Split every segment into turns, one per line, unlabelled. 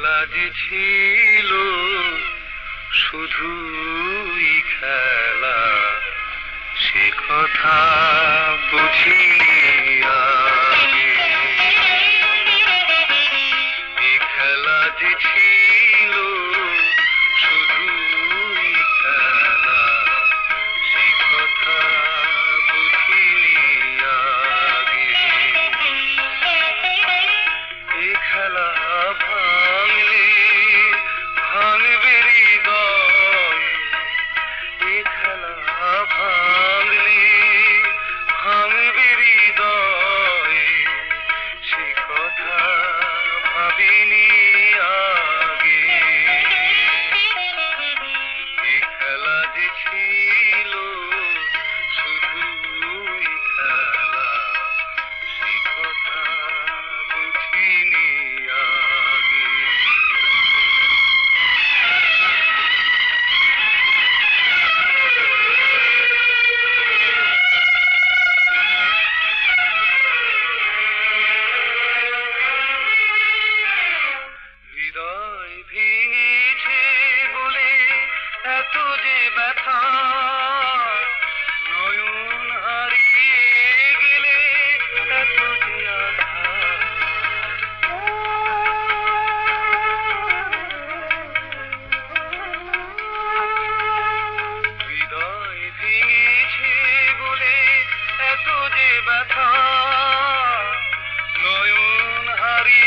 খেলা শুধু ছিল খেলা। সে কথা বুঝিয়া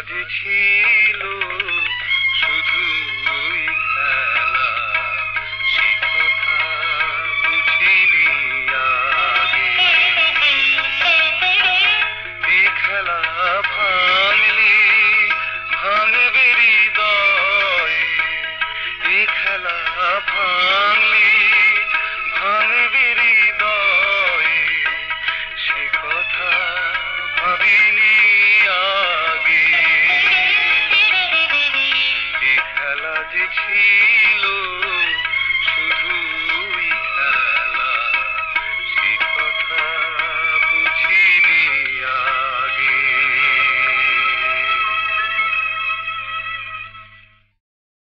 মাঝে ছিল ছিল